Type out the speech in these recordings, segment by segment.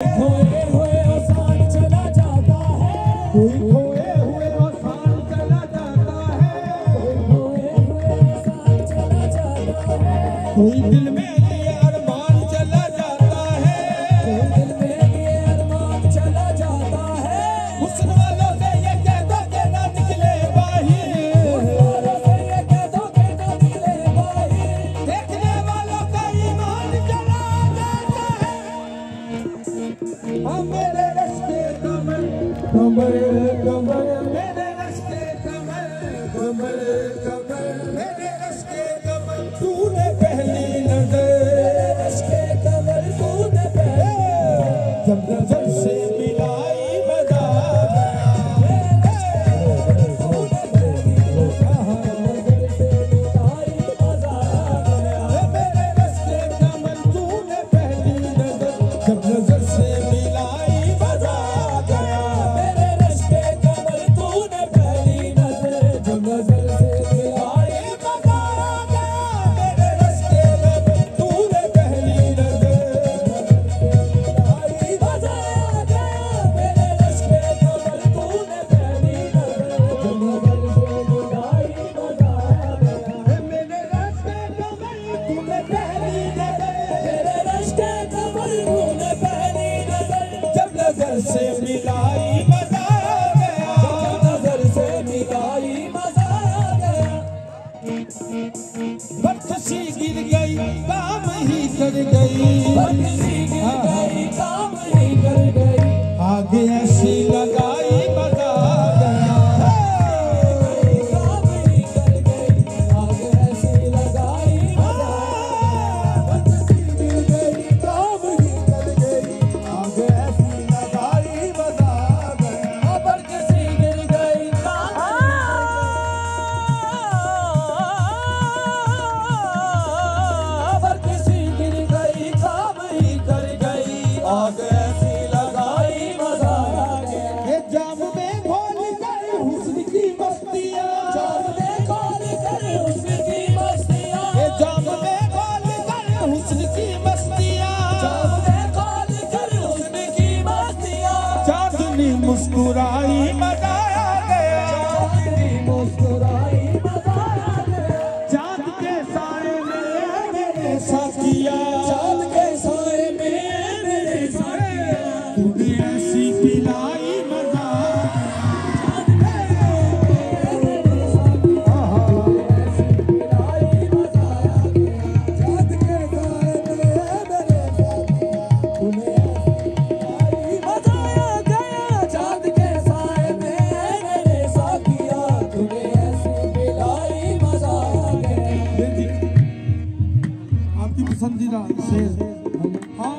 खोते हुए औसान चला जाता है। तुम हो साल चला जाता है। औसान चला जाता कोई दिल में कमल मेरे रस कमल कमर कमल मेरे रस कमल कमर तूने पहली नज़र। रस के कमर तूने पहली जब नज़र से see Bye. Okay. पसंदीदा शेर हाँ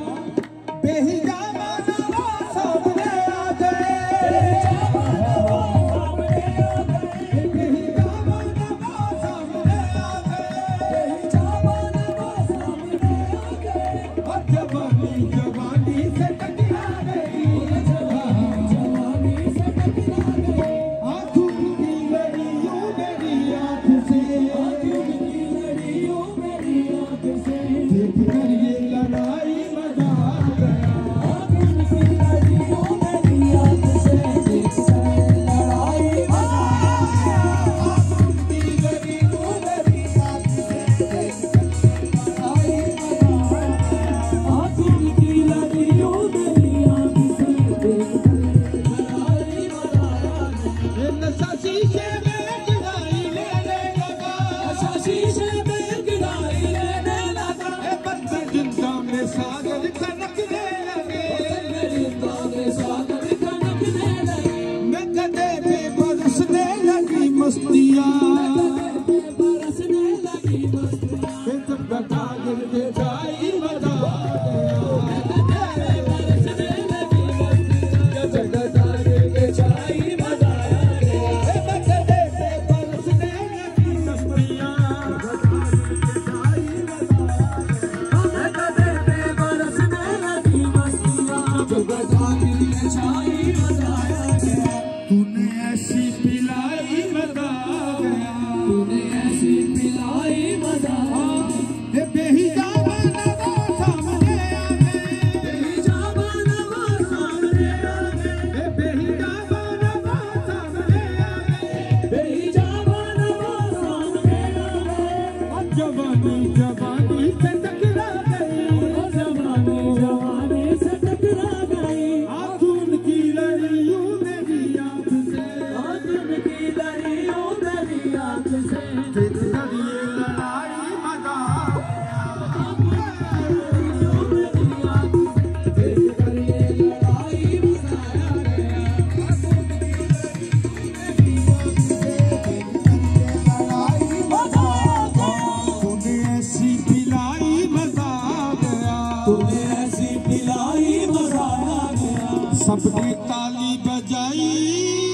बेही। अपनी ताली बजाई।